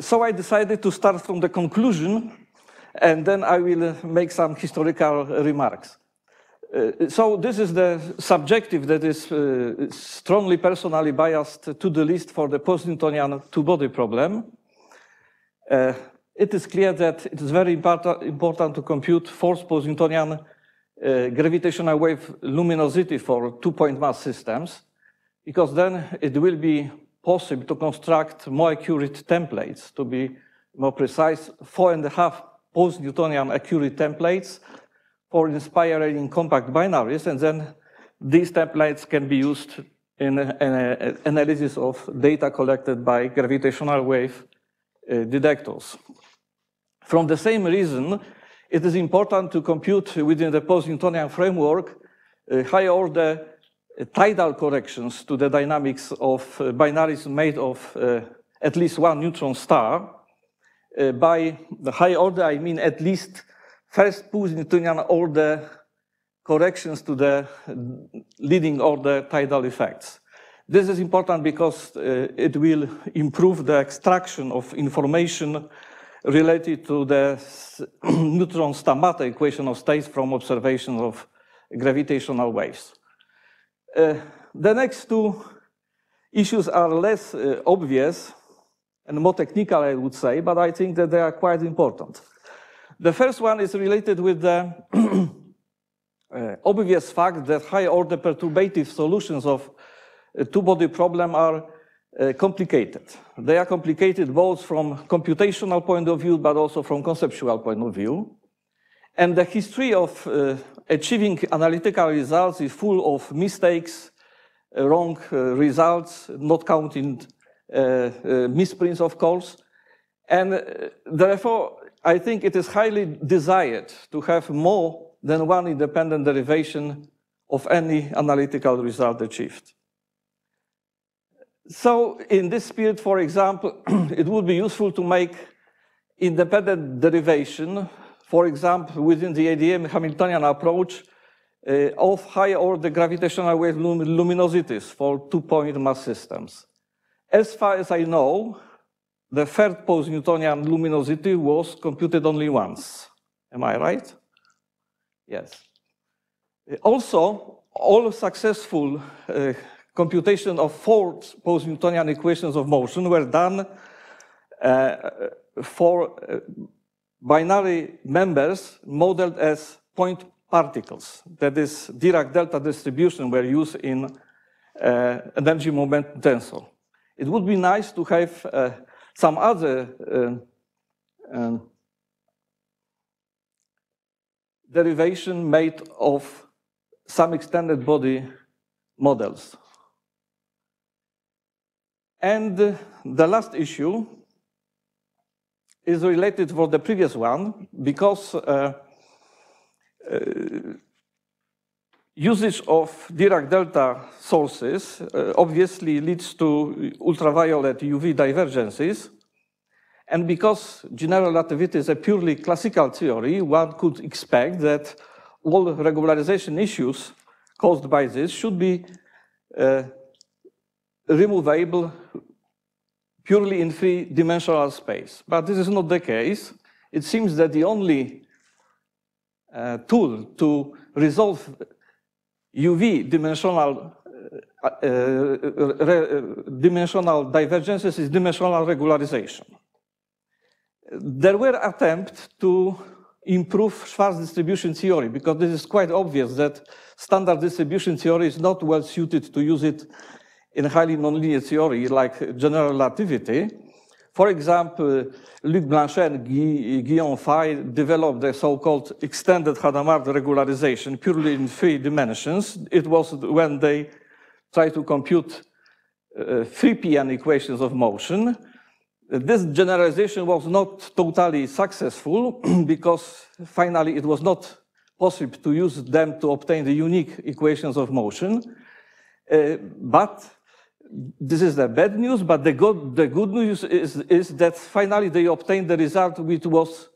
So I decided to start from the conclusion, and then I will make some historical remarks. Uh, so this is the subjective that is uh, strongly personally biased to the list for the post-Newtonian two-body problem. Uh, it is clear that it is very important, to compute force post-Newtonian uh, gravitational wave luminosity for two-point mass systems, because then it will be possible to construct more accurate templates, to be more precise, four and a half post-Newtonian accurate templates for inspiralling compact binaries, and then these templates can be used in an analysis of data collected by gravitational wave uh, detectors. From the same reason, it is important to compute within the post-Newtonian framework uh, high order uh, tidal corrections to the dynamics of uh, binaries made of uh, at least one neutron star. Uh, by the high order, I mean at least first post-Newtonian order corrections to the leading order tidal effects. This is important because uh, it will improve the extraction of information related to the neutron star matter equation of states from observations of gravitational waves. The next two issues are less obvious and more technical, I would say, but I think that they are quite important. The first one is related with the obvious fact that high-order perturbative solutions of two-body problem are uh, complicated. They are complicated both from computational point of view, but also from conceptual point of view. And the history of uh, achieving analytical results is full of mistakes, uh, wrong uh, results, not counting uh, misprints, of course. And therefore, I think it is highly desired to have more than one independent derivation of any analytical result achieved. So in this spirit, for example, it would be useful to make independent derivation, for example, within the ADM Hamiltonian approach uh, of high order gravitational wave lum luminosities for two-point mass systems. As far as I know, the third post-Newtonian luminosity was computed only once. Am I right? Yes. Also, all successful uh, computation of four post-Newtonian equations of motion were done uh, for uh, binary members modeled as point particles. That is, Dirac delta distribution were used in uh, energy moment tensor. It would be nice to have uh, some other uh, um, derivation made of some extended body models. And the last issue is related for the previous one because uh, uh, usage of Dirac delta sources uh, obviously leads to ultraviolet UV divergences. And because general relativity is a purely classical theory, one could expect that all regularization issues caused by this should be uh, removable purely in three-dimensional space. But this is not the case. It seems that the only uh, tool to resolve UV dimensional uh, uh, dimensional divergences is dimensional regularization. There were attempts to improve Schwartz distribution theory because this is quite obvious that standard distribution theory is not well suited to use it in highly nonlinear theory like general relativity. For example, Luc Blanchet and Guillaume Faye developed the so-called extended Hadamard regularization purely in three dimensions. It was when they tried to compute uh, three PN equations of motion. This generalization was not totally successful because finally it was not possible to use them to obtain the unique equations of motion. Uh, but this is the bad news, but the good, the good news is, is that finally they obtained the result which was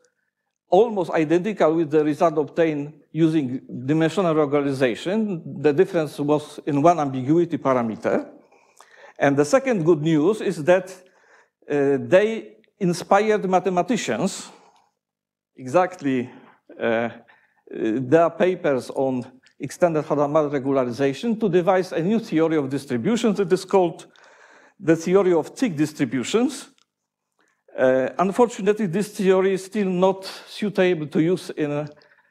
almost identical with the result obtained using dimensional regularization. The difference was in one ambiguity parameter. And the second good news is that uh, they inspired mathematicians, exactly, uh, there are papers on extended Hadamard regularization to devise a new theory of distributions. It is called the theory of thick distributions. Uh, unfortunately, this theory is still not suitable to use in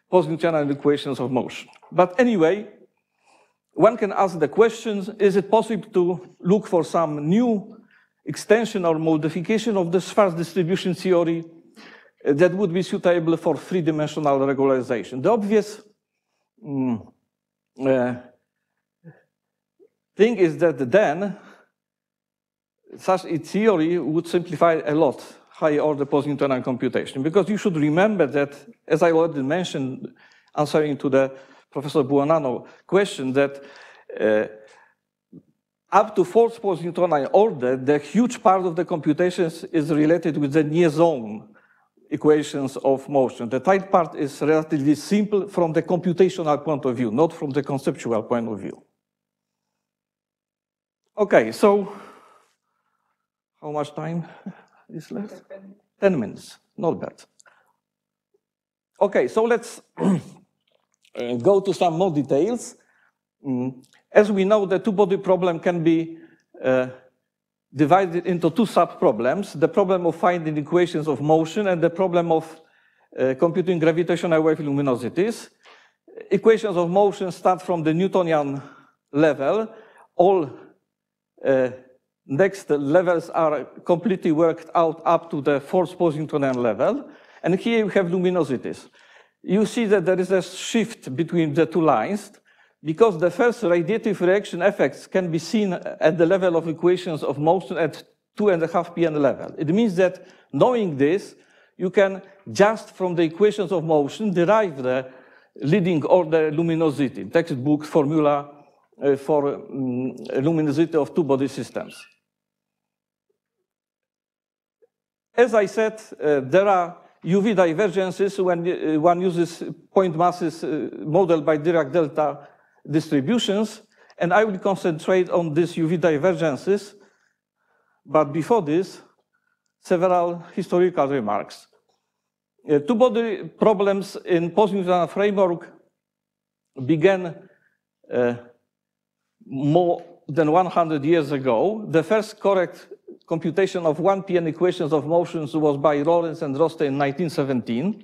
post-Newtonian equations of motion. But anyway, one can ask the question, is it possible to look for some new extension or modification of the Schwartz distribution theory uh, that would be suitable for three-dimensional regularization? The obvious mm, uh, thing is that then such a theory would simplify a lot higher order post-Newtonian computation because you should remember that, as I already mentioned, answering to the Professor Buonanno question, that uh, up to fourth post-Newtonian order, the huge part of the computations is related with the near zone equations of motion. The tight part is relatively simple from the computational point of view, not from the conceptual point of view. Okay, so how much time is left? 10 minutes, not bad. Okay, so let's go to some more details. Mm. As we know, the two-body problem can be uh, divided into two sub-problems, the problem of finding equations of motion and the problem of uh, computing gravitational wave luminosities. Equations of motion start from the Newtonian level. All uh, next levels are completely worked out up to the fourth post-Newtonian level. And here you have luminosities. You see that there is a shift between the two lines because the first radiative reaction effects can be seen at the level of equations of motion at two and a half pn level. It means that knowing this, you can just from the equations of motion derive the leading order luminosity, textbook formula uh, for um, luminosity of two-body systems. As I said, uh, there are UV divergences when uh, one uses point masses uh, modeled by Dirac delta distributions, and I will concentrate on these UV divergences. But before this, several historical remarks. Uh, two-body problems in post-Newtonian framework began uh, more than 100 years ago. The first correct computation of 1pn equations of motions was by Lorentz and Droste in 1917.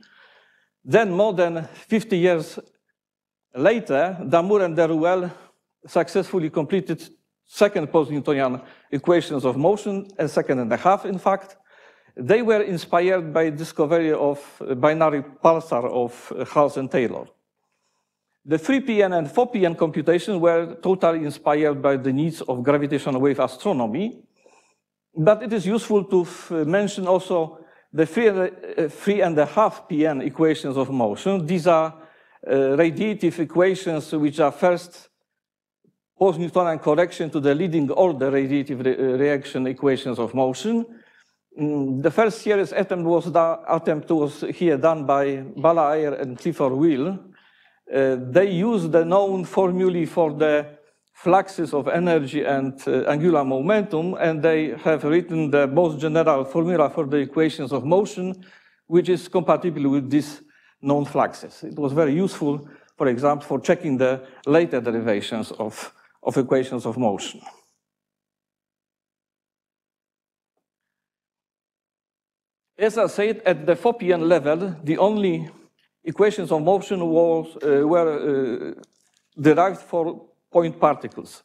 Then more than 50 years Later, Damour and Deruelle successfully completed second post-Newtonian equations of motion, and second and a half, in fact. They were inspired by discovery of binary pulsar of Hulse and Taylor. The 3PN and 4PN computations were totally inspired by the needs of gravitational wave astronomy, but it is useful to mention also the three, uh, and a half PN equations of motion. These are radiative equations, which are first post-Newtonian correction to the leading order radiative re uh, reaction equations of motion. Mm, the first serious attempt was, attempt was here done by Bala Iyer and Clifford Will. Uh, they used the known formulae for the fluxes of energy and uh, angular momentum, and they have written the most general formula for the equations of motion, which is compatible with this known fluxes. It was very useful, for example, for checking the later derivations of, of equations of motion. As I said, at the 4pn level, the only equations of motion was, uh, were uh, derived for point particles.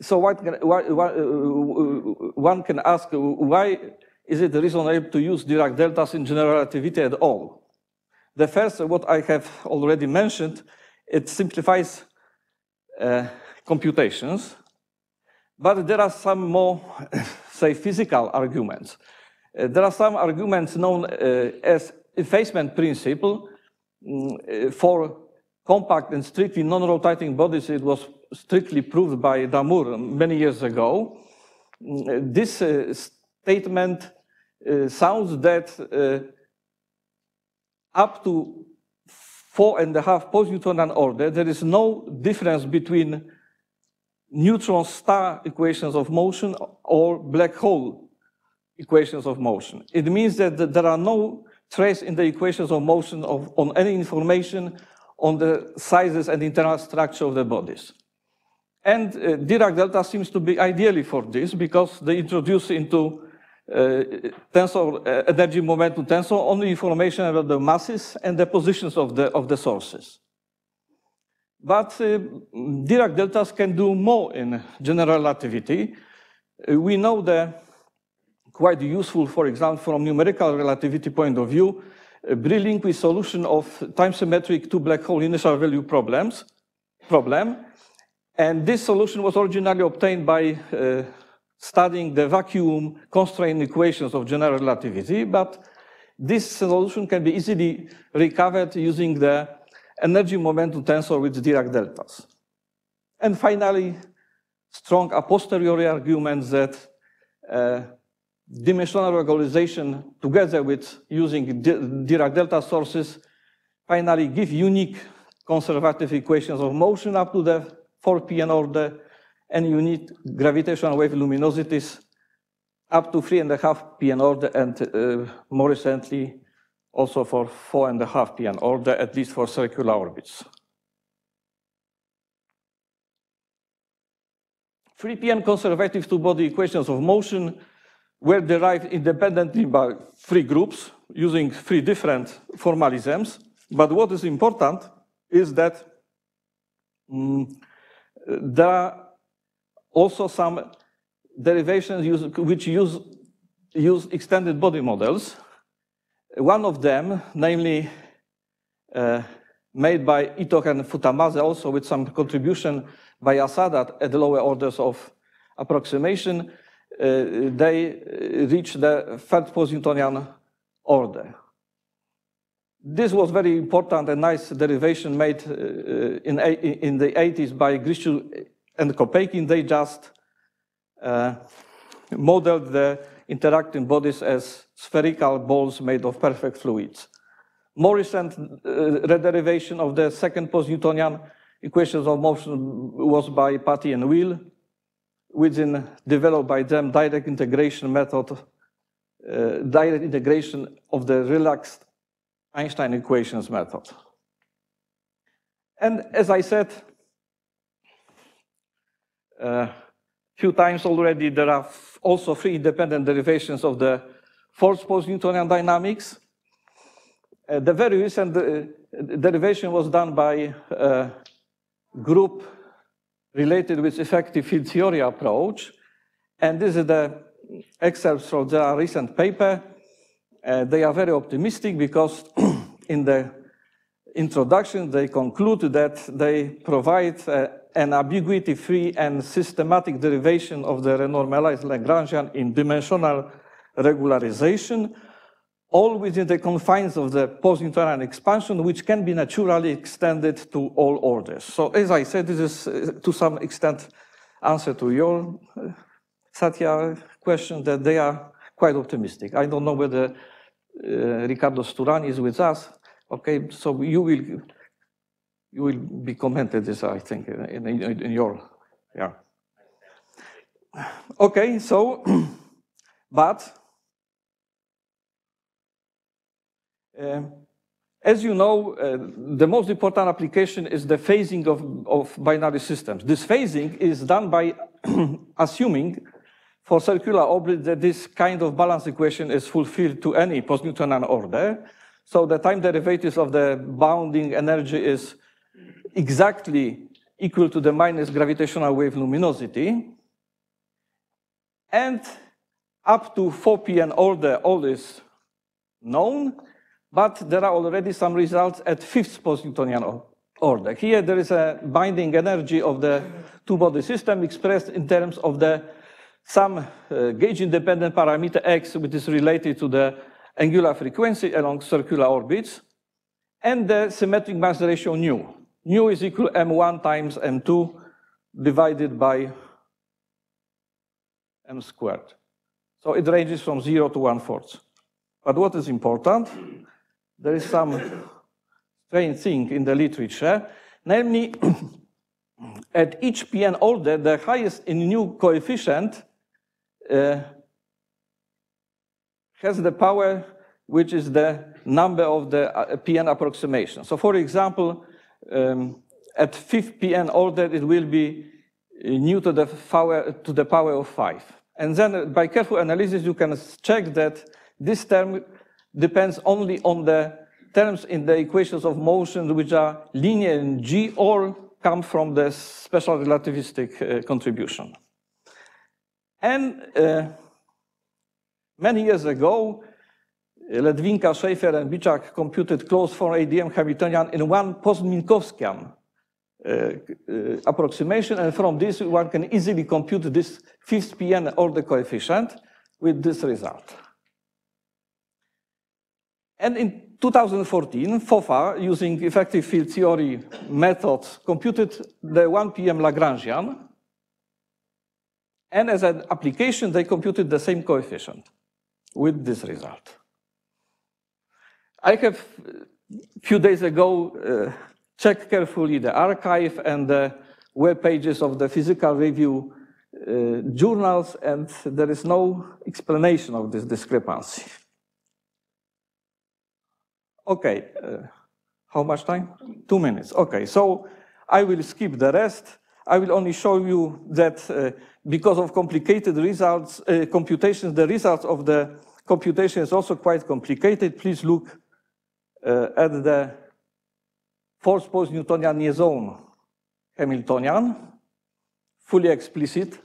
So why, why, uh, one can ask, why is it reasonable to use Dirac deltas in general relativity at all? The first, what I have already mentioned, it simplifies uh, computations, but there are some more, say, physical arguments. Uh, there are some arguments known uh, as effacement principle um, for compact and strictly non-rotating bodies. It was strictly proved by Damour many years ago. Mm, this uh, statement uh, sounds that up to four and a half post-Newtonian order, there is no difference between neutron star equations of motion or black hole equations of motion. It means that there are no trace in the equations of motion of, on any information on the sizes and internal structure of the bodies. And uh, Dirac delta seems to be ideally for this because they introduce into tensor uh, energy momentum tensor only information about the masses and the positions of the, of the sources. But uh, Dirac deltas can do more in general relativity. Uh, we know that quite useful, for example, from numerical relativity point of view, a Brilling solution of time-symmetric two black hole initial value problems, problem. And this solution was originally obtained by uh, studying the vacuum constraint equations of general relativity, but this solution can be easily recovered using the energy momentum tensor with Dirac deltas. And finally, strong a posteriori arguments that uh, dimensional regularization together with using Dirac delta sources finally give unique conservative equations of motion up to the 4pn order and you need gravitational wave luminosities up to 3.5 pn order and uh, more recently also for 4.5 pn order, at least for circular orbits. 3 pn conservative two-body equations of motion were derived independently by three groups using three different formalisms. But what is important is that um, there are also some derivations use, which use, use extended body models. One of them, namely uh, made by Itoh and Futamase, also with some contribution by Asada at the lower orders of approximation, uh, they reach the third post-Newtonian order. This was very important and nice derivation made uh, in, in the 80s by Grishchuk and Kopeikin. They just uh, modeled the interacting bodies as spherical balls made of perfect fluids. More recent uh, derivation of the second post-Newtonian equations of motion was by Pati and Will within developed by them direct integration method, uh, direct integration of the relaxed Einstein equations method. And as I said uh, few times already, there are also three independent derivations of the force post-Newtonian dynamics. Uh, the very recent uh, derivation was done by a group related with effective field theory approach. And this is the excerpts from their recent paper. Uh, they are very optimistic because in the introduction, they conclude that they provide uh, an ambiguity-free and systematic derivation of the renormalized Lagrangian in dimensional regularization all within the confines of the post-Newtonian expansion, which can be naturally extended to all orders. So as I said, this is uh, to some extent answer to your uh, Satya question that they are quite optimistic. I don't know whether uh, Riccardo Sturani is with us. Okay, so you will you will be commented this, I think, in, in, in your yeah. Okay, so but Um, as you know, uh, the most important application is the phasing of, of binary systems. This phasing is done by assuming for circular orbit that this kind of balance equation is fulfilled to any post-Newtonian order. So the time derivatives of the bounding energy is exactly equal to the minus gravitational wave luminosity. And up to 4pn order, all is known. But there are already some results at fifth post-Newtonian order. Here there is a binding energy of the two-body system expressed in terms of the some uh, gauge-independent parameter x, which is related to the angular frequency along circular orbits, and the symmetric mass ratio nu. Nu is equal to m1 times m2 divided by m squared. So it ranges from zero to one fourth. But what is important there is some strange thing in the literature, namely, at each PN order, the highest in nu coefficient uh, has the power which is the number of the uh, PN approximation. So for example, um, at fifth PN order, it will be nu to the, power, to the power of 5. And then uh, by careful analysis, you can check that this term depends only on the terms in the equations of motion which are linear in G or come from the special relativistic uh, contribution. And uh, many years ago, Ledvinka, Schaefer, and Bičák computed closed form ADM Hamiltonian in one post-Minkowskian uh, uh, approximation, and from this one can easily compute this fifth PN order coefficient with this result. And in 2014, Foffa, using effective field theory methods, computed the 1 PM Lagrangian. And as an application, they computed the same coefficient with this result. I have, a few days ago, uh, checked carefully the arXiv and the web pages of the physical review uh, journals, and there is no explanation of this discrepancy. Okay, uh, how much time? Two minutes. Okay, so I will skip the rest. I will only show you that uh, because of complicated results, uh, computations, the results of the computation is also quite complicated. Please look uh, at the force post-Newtonian Liaison Hamiltonian, fully explicit.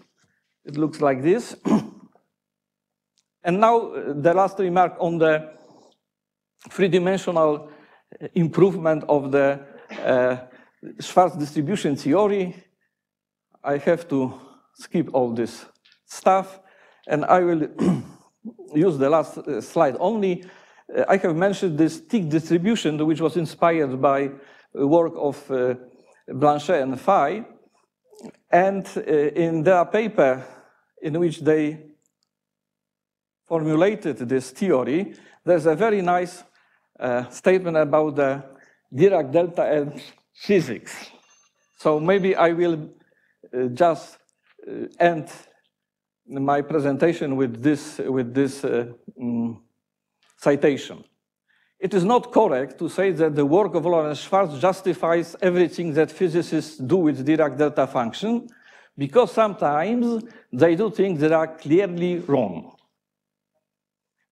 It looks like this. and now uh, the last remark on the three-dimensional improvement of the uh, Schwartz distribution theory. I have to skip all this stuff, and I will use the last uh, slide only. Uh, I have mentioned this thick distribution, which was inspired by the work of uh, Blanchet and Faye, and uh, in their paper in which they formulated this theory, there's a very nice uh, statement about the Dirac delta and physics. So maybe I will uh, just uh, end my presentation with this, with this uh, um, citation. It is not correct to say that the work of Laurent Schwartz justifies everything that physicists do with Dirac delta function, because sometimes they do things that are clearly wrong.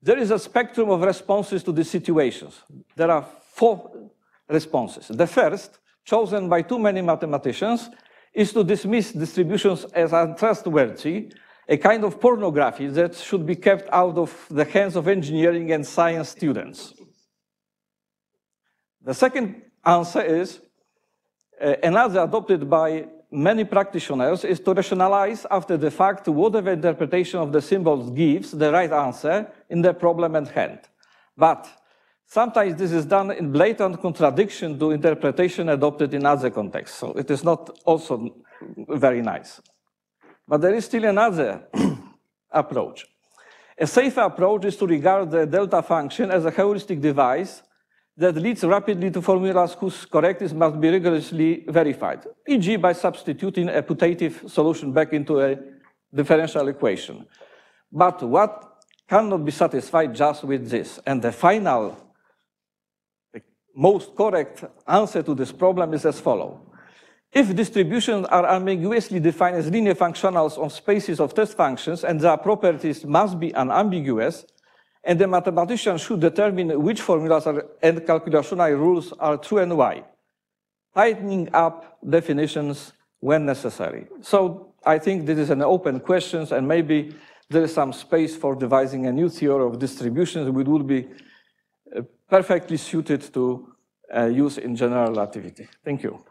There is a spectrum of responses to these situations. There are four responses. The first, chosen by too many mathematicians, is to dismiss distributions as untrustworthy, a kind of pornography that should be kept out of the hands of engineering and science students. The second answer is uh, another adopted by many practitioners is to rationalize after the fact whatever interpretation of the symbols gives the right answer in the problem at hand. But sometimes this is done in blatant contradiction to interpretation adopted in other contexts. So it is not also very nice. But there is still another approach. A safer approach is to regard the delta function as a heuristic device that leads rapidly to formulas whose correctness must be rigorously verified, e.g. by substituting a putative solution back into a differential equation. But what cannot be satisfied just with this? And the final, the most correct answer to this problem is as follows. If distributions are ambiguously defined as linear functionals on spaces of test functions and their properties must be unambiguous, and the mathematician should determine which formulas are, and calculational rules are true and why, tightening up definitions when necessary. So I think this is an open question, and maybe there is some space for devising a new theory of distributions which would be uh, perfectly suited to uh, use in general relativity. Thank you.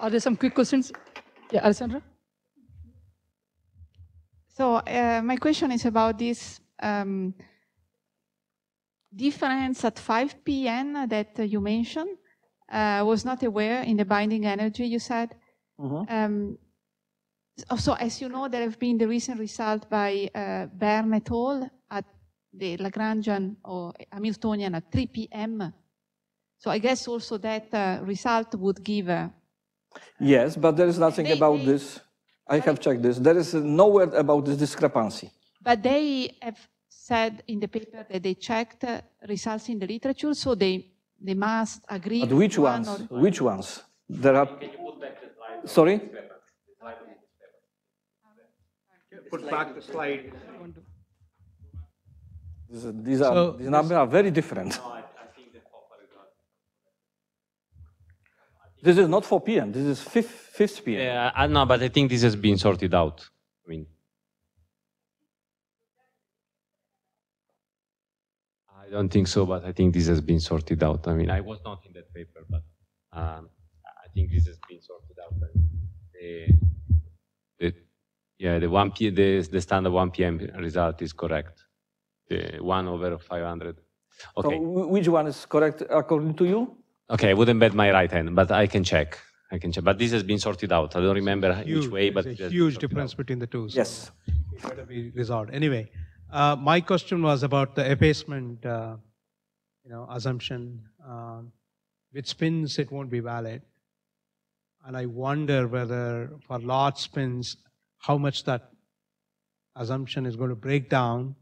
Are there some quick questions? Yeah, Alessandra? So uh, my question is about this um, difference at 5 pn that uh, you mentioned. I uh, was not aware in the binding energy you said. Mm -hmm. um, so as you know, there have been the recent result by uh, Bern et al. at the Lagrangian or Hamiltonian at 3 p.m. So I guess also that uh, result would give a... Yes, but there is nothing they, about they, this I have checked this. There is no word about this discrepancy. But they have said in the paper that they checked uh, results in the literature, so they, they must agree. But which one ones? or- Which ones? There are. Sorry? Put back the slide. These are- These are, So these numbers are very different. This is not 4 p.m. This is 5th, 5th p.m. Yeah, I know, but I think this has been sorted out. I mean, I don't think so, but I think this has been sorted out. I mean, I was not in that paper, but um, I think this has been sorted out. The, the, yeah, the one p, the, the standard 1 p.m. result is correct. The one over 500. Okay, wh- which one is correct according to you? Okay, I wouldn't bet my right hand, but I can check. I can check. But this has been sorted out. I don't remember which way, but a huge difference out. between the two. so Yes. It better be resolved. Anyway, uh, my question was about the effacement, uh, you know, assumption. Um, with spins, it won't be valid. And I wonder whether for large spins, how much that assumption is going to break down,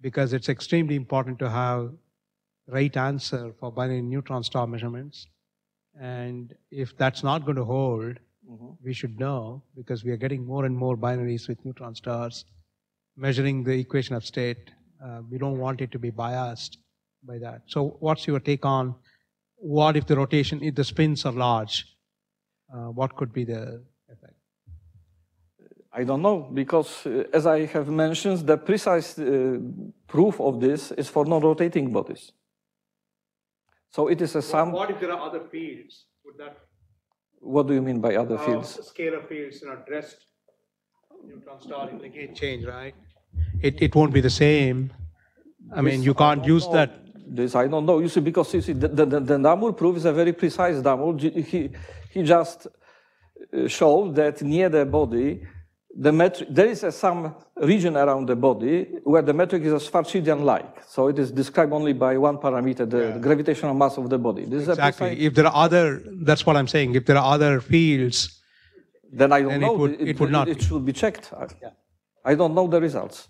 because it's extremely important to have right answer for binary neutron star measurements. And if that's not going to hold, we should know because we are getting more and more binaries with neutron stars measuring the equation of state. Uh, we don't want it to be biased by that. So, what's your take on what if the rotation, if the spins are large? Uh, what could be the effect? I don't know, because uh, as I have mentioned, the precise uh, proof of this is for non-rotating bodies. So it is a sum. What if there are other fields? Would that What do you mean by Uh, other fields? scalar fields, you know, dressed neutron star indicate change, right? It, it won't be the same. I mean, you can't use that. This I don't know. You see, because you see, the, the, the, the Damour proof is a very precise Damour. J- He, he just uh, showed that near the body, the metric, there is a, some region around the body where the metric is a Schwarzschild-like. So it is described only by one parameter, the gravitational mass of the body. This is a Exactly. precise, If there are other, that's what I'm saying. If there are other fields, then I don't then it know. would- it would not It be. should be checked. I, I don't know the results.